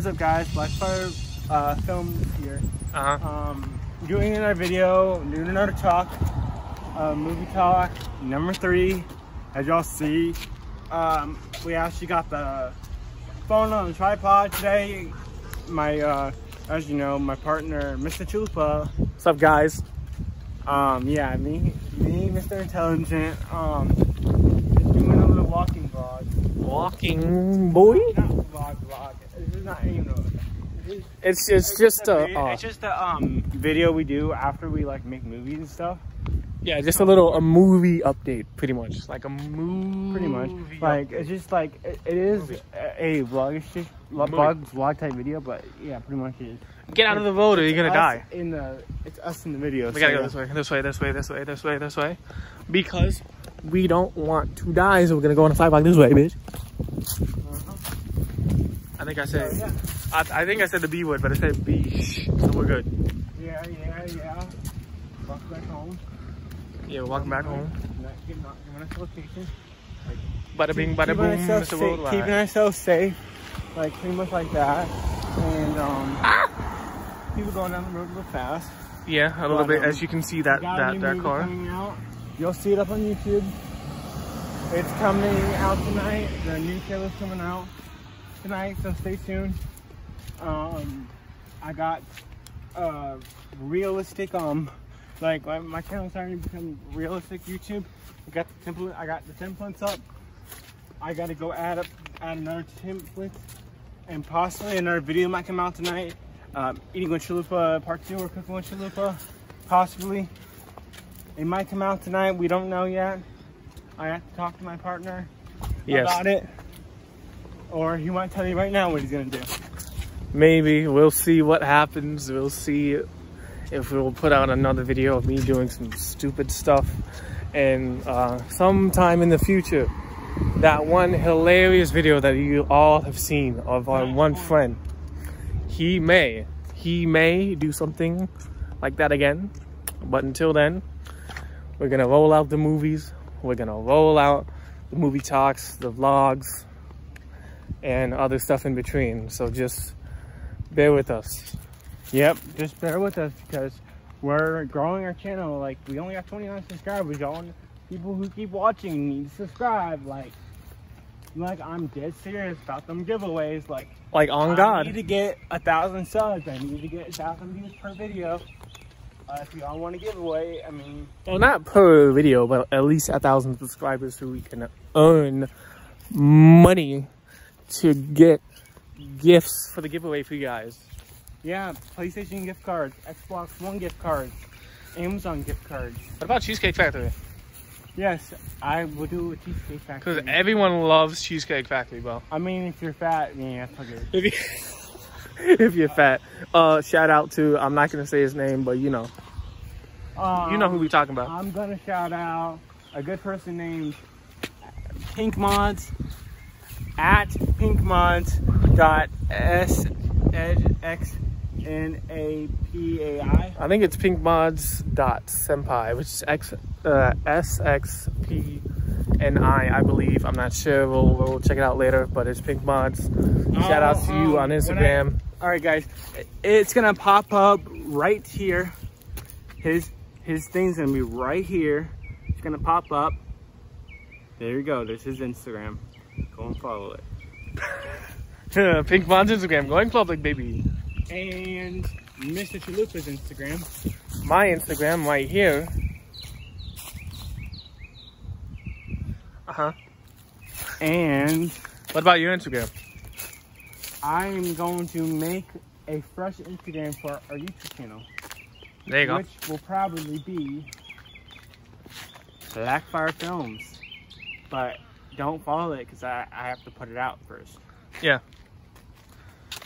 what's up guys? Blackfire uh, Film here. Uh-huh. Um, doing another video, doing another talk, uh, movie talk, number three. As y'all see, um, we actually got the phone on the tripod today. My, uh, as you know, my partner, Mr. Chupa. What's up, guys? Um, yeah, me, me, Mr. Intelligent, um, just doing a little walking vlog. Walking boy? Not. Not, you know, It's it's just a vi- uh, it's just a um video we do after we like make movies and stuff. yeah, just a little a movie update, pretty much, like a movie. Pretty much, like it's just like it, it is a, a vlog, it's just vlog vlog type video, but yeah, pretty much it is. get out of the road or you're gonna die. In the it's us in the video. We gotta go this way, this way, this way, this way, this way, this way, because we don't want to die, so we're gonna go on a sidewalk this way, bitch. I think I said, yeah, I, I think I said the B word, but I said B, so we're good. yeah, yeah, yeah. Walk back home. Yeah, we're walking back home. Not giving, us location. Bada bing, bada boom, Mr. safe, Worldwide. keeping ourselves safe, like pretty much like that. And um, ah! people going down the road real fast. Yeah, a little But, bit, um, as you can see that We got a that that car. You'll see it up on YouTube. It's coming out tonight. The new trailer's coming out tonight, so stay tuned. Um, I got uh, realistic um, like my, my channel's starting to become realistic YouTube. I got the template. I got the templates up. I got to go add up add another template, and possibly another video might come out tonight. Um, eating with chalupa part two or cooking with chalupa, possibly. It might come out tonight. We don't know yet. I have to talk to my partner Yes, about it, or he might tell you right now what he's gonna do. maybe we'll see what happens. We'll see if we'll put out another video of me doing some stupid stuff, and uh, sometime in the future, that one hilarious video that you all have seen of our one friend, he may, he may do something like that again. But until then, we're gonna roll out the movies. We're gonna roll out the movie talks, the vlogs, and other stuff in between. So just bear with us. Yep, just bear with us because we're growing our channel. Like we only got 29 subscribers. Y'all, people who keep watching need to subscribe. Like, like I'm dead serious about them giveaways. Like, Like on I God. need to get a thousand subs. I need to get a thousand views per video. Uh, if y'all want a giveaway, I mean, Well, not per video, but at least a thousand subscribers so we can earn money to get gifts for the giveaway for you guys. yeah, PlayStation gift cards, Xbox One gift cards, Amazon gift cards. What about Cheesecake Factory? Yes, I will do a cheesecake factory. Because everyone loves Cheesecake Factory, bro. I mean, if you're fat, yeah, fuck it. If, you, if you're fat. Uh, shout out to, I'm not going to say his name, but you know. You know who we're talking about. I'm gonna shout out a good person named Pink Mods at Pink Mods dot S X N A P A I. I think it's pinkmods.senpai, which is X, uh, S-X-P-N-I, I believe. I'm not sure. We'll, we'll check it out later, but it's Pink Mods. Shout out to you Oh, on when I- Instagram. All right, guys, it's gonna pop up right here. His his thing's gonna be right here. It's gonna pop up. There you go. There's his Instagram. Go and follow it. Pink Mods Instagram, going public, baby. And Mr. Chalupa's Instagram. My Instagram right here. Uh-huh. And What about your Instagram? I'm going to make a fresh Instagram for our YouTube channel, There you go. which will probably be Blackfire Films. But don't follow it because I, I have to put it out first. Yeah.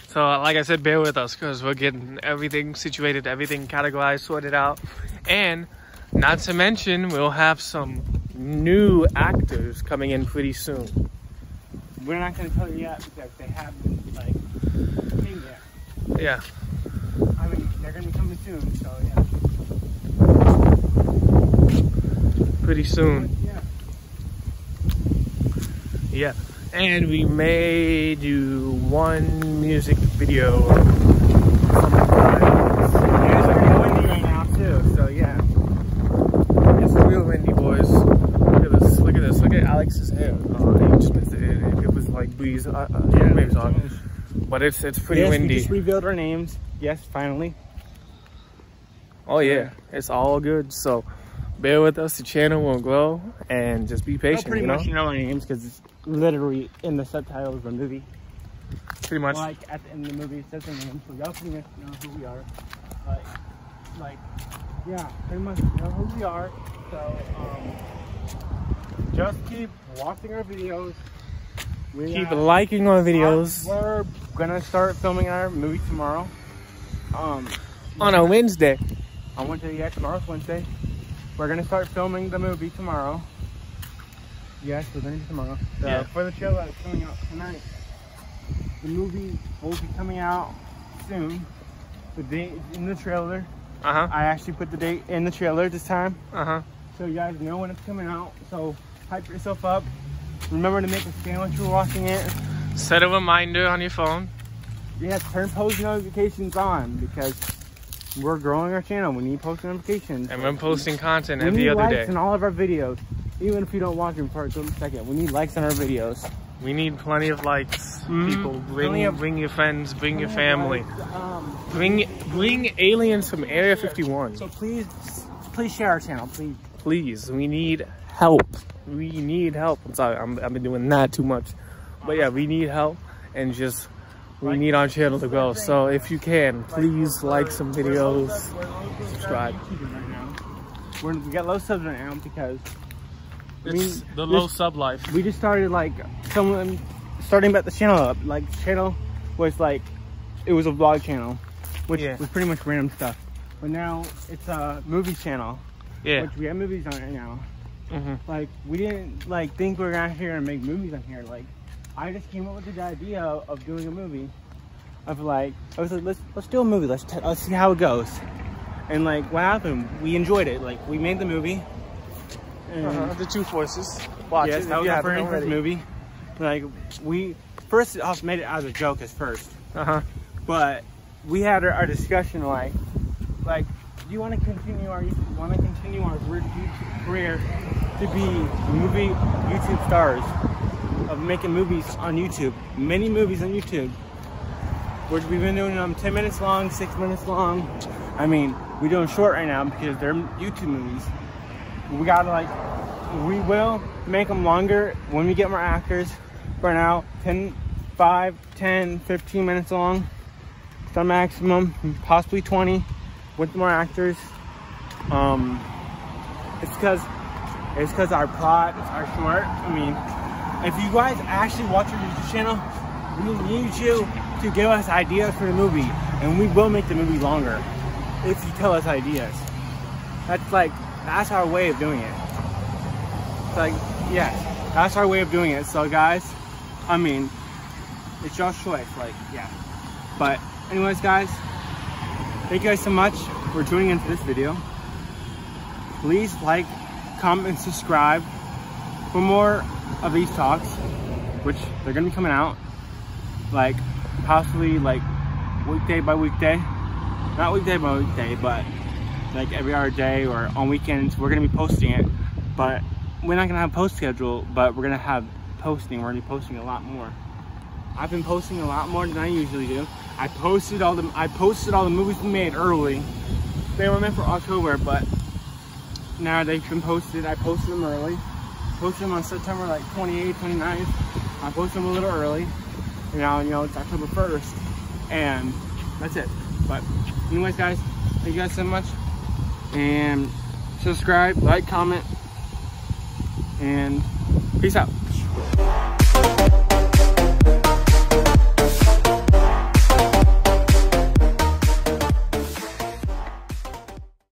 So, uh, like I said, bear with us because we're getting everything situated, everything categorized, sorted out. And not to mention, we'll have some new actors coming in pretty soon. We're not going to tell you yet because they haven't like came yet. Yeah. I mean, they're going to be coming soon, so yeah. Pretty soon. Yeah. And we may do one music video. It's very windy right now too, so yeah. It's real windy, boys. Look at this. Look at this. Look at Alex's hair. Oh, it, just, it, it, it was like breeze. Uh, uh, Yeah, waves on. But it's it's pretty yes, windy. we just revealed our names. Yes, finally. Oh yeah, it's all good. So bear with us. The channel will grow, and just be Well, patient. pretty you know, much you know our names because literally in the subtitles of the movie. pretty much. Like at the end of the movie, it says our names, so y'all can know who we are. Like, like, yeah, pretty much know who we are. So, um, just keep watching our videos. We Keep have- liking our videos We're gonna start filming our movie tomorrow. Um, on a Wednesday. I went to yeah, tomorrow's Wednesday. We're gonna start filming the movie tomorrow. Yes, we're gonna do tomorrow. So Yeah. for the show that's coming out tonight, the movie will be coming out soon. The date is in the trailer. Uh huh. I actually put the date in the trailer this time, Uh huh. so you guys know when it's coming out. So hype yourself up. Remember to make a sandwich while watching it. Set a reminder on your phone. Yeah, turn post notifications on because we're growing our channel. We need post notifications. And we're posting content every other day. in all of our videos. Even if you don't watch them for a second, we need likes on our videos. We need plenty of likes. Mhm. People, bring of- bring your friends, bring your family, Um, bring bring aliens from Area 51. so please, please share our channel, please. Please, we need help. We need help. I'm sorry, I'm, I've been doing that too much, but yeah, we need help and just we Like- need our channel to grow. So if you can, please like some videos. subscribe. We're, we got low subs right now because I mean, It's the this- low sub life. we just started like someone starting about the channel up. Like channel was like it was a vlog channel, which Yeah. was pretty much random stuff. But now it's a movie channel, Yeah. which we have movies on right now. hmm like we didn't like think we are gonna here and make movies on here. Like I just came up with the idea of doing a movie. Of like I was like let's let's do a movie. Let's t- let's see how it goes. And like what happened? We enjoyed it. Like we made the movie. And Uh-huh. The two forces. Watch yes, it. that was our very first movie. Like we first off made it as a joke as first, Uh-huh. but we had our, our discussion like like do you want to continue our want to continue our YouTube career to be movie YouTube stars of making movies on YouTube, many movies on YouTube. Which we've been doing them 10 minutes long, 6 minutes long. I mean, we're doing short right now because they're YouTube movies. We gotta like, we will make them longer when we get more actors. Right now, 10, 5, 10, 15 minutes long. The maximum, possibly 20 with more actors. Um, it's because it's because our plots are short. I mean, if you guys actually watch our YouTube channel, we need you to give us ideas for the movie, and we will make the movie longer if you tell us ideas. That's like that's our way of doing it. It's like yes, that's our way of doing it. So guys, I mean, it's your choice. Like yeah, but anyways, guys, thank you guys so much for tuning into this video. Please like, comment, and subscribe for more of these talks, which they're gonna be coming out like possibly like weekday by weekday. Not weekday by weekday, but like every other day or on weekends. We're gonna be posting it, but we're not gonna have post schedule, but we're gonna have posting. We're gonna be posting a lot more. I've been posting a lot more than I usually do. I posted all the I posted all the movies we made early. They were meant for October, but now they've been posted. I posted them early. Posted them on September like 28th, 29th. I posted them a little early. And now, you know, it's October 1st. And that's it. But anyways, guys, thank you guys so much. And subscribe, like, comment, and peace out.